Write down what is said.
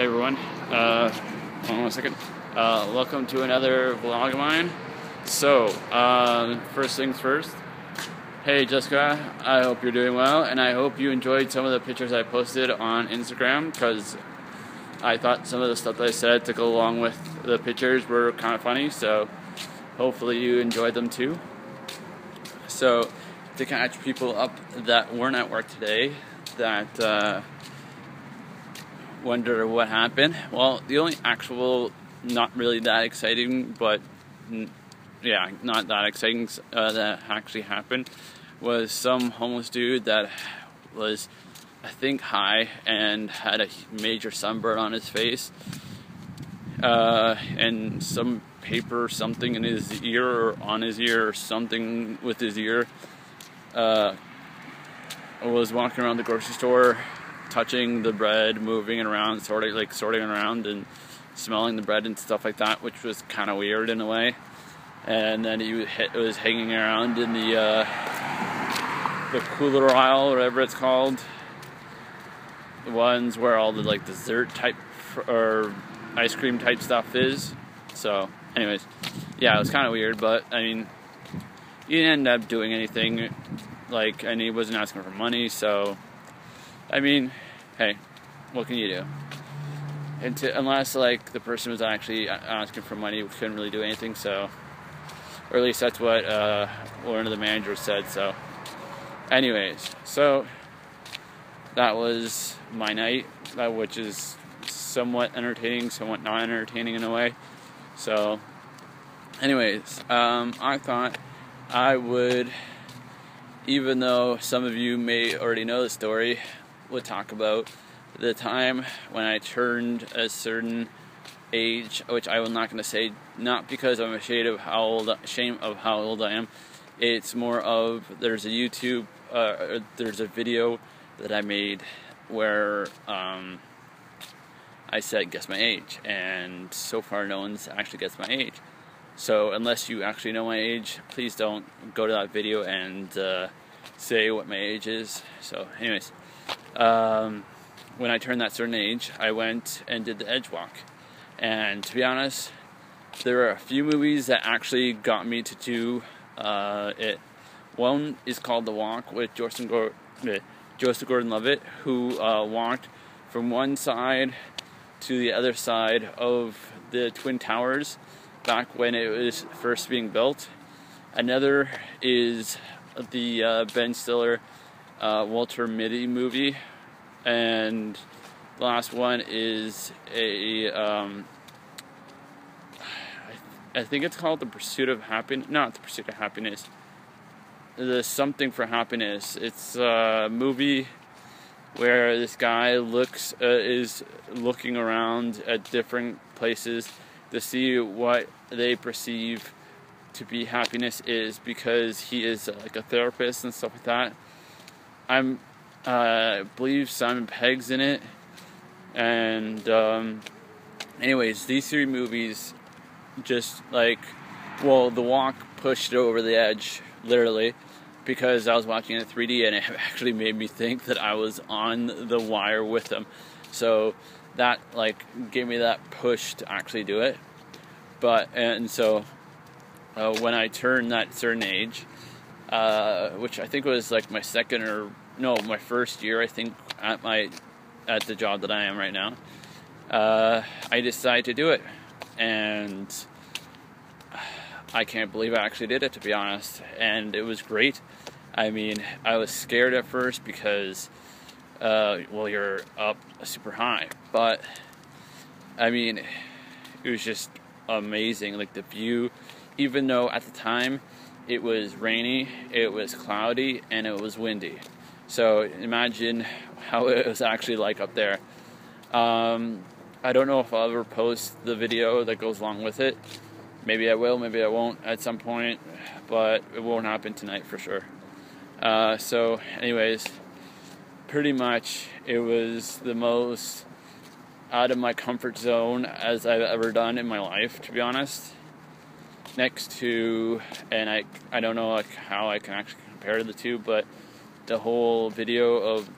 Hey everyone, uh, hold on a second. Uh, welcome to another vlog of mine. So, uh, first things first. Hey Jessica, I hope you're doing well, and I hope you enjoyed some of the pictures I posted on Instagram because I thought some of the stuff that I said to go along with the pictures were kind of funny. So, hopefully you enjoyed them too. So, to catch people up that weren't at work today, that uh, wonder what happened. Well, the only actual, not really that exciting, but yeah, not that exciting uh, that actually happened was some homeless dude that was, I think, high and had a major sunburn on his face. Uh, and some paper, something in his ear or on his ear or something with his ear. Uh, was walking around the grocery store touching the bread, moving it around, sorting like sorting around and smelling the bread and stuff like that, which was kind of weird in a way. And then he was hanging around in the uh, the cooler aisle, whatever it's called, the ones where all the like dessert type or ice cream type stuff is. So, anyways, yeah, it was kind of weird, but I mean, he didn't end up doing anything. Like, and he wasn't asking for money, so I mean, hey, what can you do? And to, unless like the person was actually asking for money, we couldn't really do anything. So, or at least that's what uh, one of the managers said. So, anyways, so that was my night, uh, which is somewhat entertaining, somewhat not entertaining in a way. So, anyways, um, I thought I would, even though some of you may already know the story, would talk about the time when I turned a certain age, which I am not going to say, not because I'm ashamed of how old, ashamed of how old I am. It's more of there's a YouTube, uh, there's a video that I made where um, I said guess my age, and so far no one's actually guessed my age. So unless you actually know my age, please don't go to that video and uh, say what my age is. So, anyways um, when I turned that certain age, I went and did the Edge Walk. And to be honest, there are a few movies that actually got me to do uh, it. One is called The Walk with Joseph, Gordon, Joseph Gordon-Levitt, who uh, walked from one side to the other side of the Twin Towers back when it was first being built. Another is the uh, Ben Stiller uh, Walter Mitty movie, and the last one is a um, I, think it's called The Pursuit of Happiness. Not The Pursuit of Happiness. The Something for Happiness. It's a movie where this guy looks uh, is looking around at different places to see what they perceive to be happiness is because he is uh, like a therapist and stuff like that I'm, uh, I believe Simon Pegg's in it. And, um, anyways, these three movies just like, well, The Walk pushed over the edge, literally, because I was watching it in 3D and it actually made me think that I was on the wire with them. So that, like, gave me that push to actually do it. But, and so uh, when I turned that certain age, uh, which I think was like my second or no, my first year, I think, at my at the job that I am right now. Uh, I decided to do it, and I can't believe I actually did it, to be honest. And it was great. I mean, I was scared at first because, uh, well, you're up super high, but I mean, it was just amazing. Like the view, even though at the time it was rainy, it was cloudy, and it was windy. So imagine how it was actually like up there. Um, I don't know if I'll ever post the video that goes along with it. Maybe I will, maybe I won't at some point, but it won't happen tonight for sure. Uh, so, anyways, pretty much it was the most out of my comfort zone as I've ever done in my life, to be honest next to, and I I don't know like how I can actually compare the two, but the whole video of